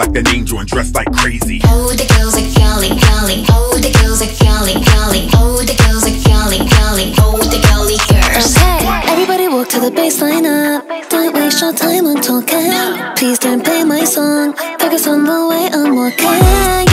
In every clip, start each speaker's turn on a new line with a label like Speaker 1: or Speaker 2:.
Speaker 1: act like an angel and dress like crazy.
Speaker 2: Oh, the girls are calling, calling. Oh, the girls are calling, calling. Oh, the girls are calling, calling. Oh, the girly girls.
Speaker 3: Okay, everybody walk to the bassline up. Don't waste your time on talking. Please don't play my song. Focus on the way I'm walking.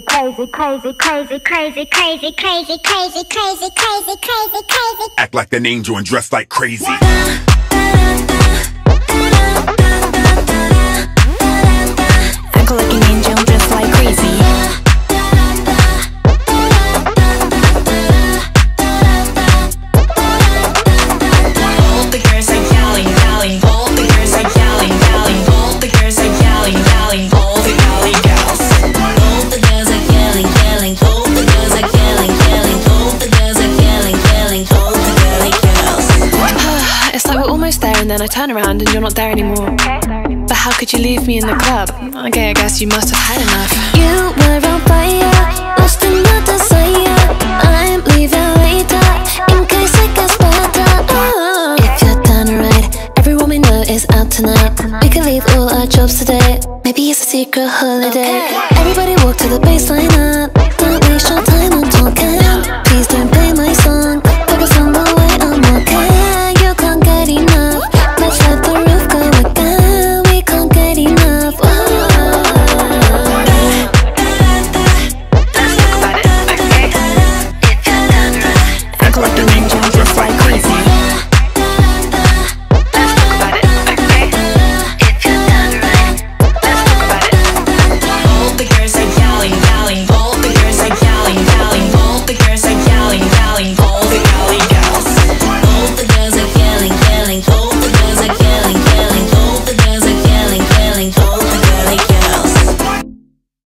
Speaker 2: crazy, crazy, crazy, crazy, crazy, crazy, crazy, crazy, crazy, crazy, crazy, crazy.
Speaker 1: Act like an angel and dress like crazy.
Speaker 4: almost there and then I turn around and you're not there anymore. But how could you leave me in the club? Okay, I guess you must have had enough.
Speaker 3: You were on fire, lost in your desire. I'm leaving later in case it gets better. Oh. If you're done right, everyone we know is out tonight. We can leave all our jobs today. Maybe it's a secret holiday. Everybody walk to the bassline. Up. Don't waste your time on talking. Please don't.